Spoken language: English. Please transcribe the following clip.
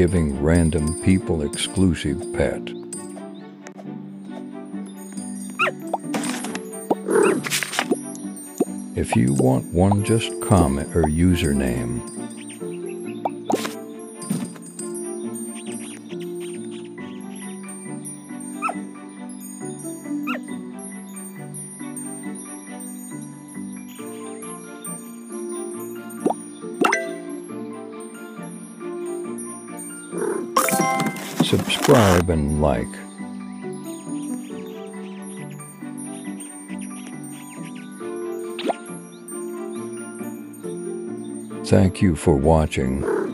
giving random people exclusive pet. If you want one, just comment or username. Subscribe and like. Thank you for watching.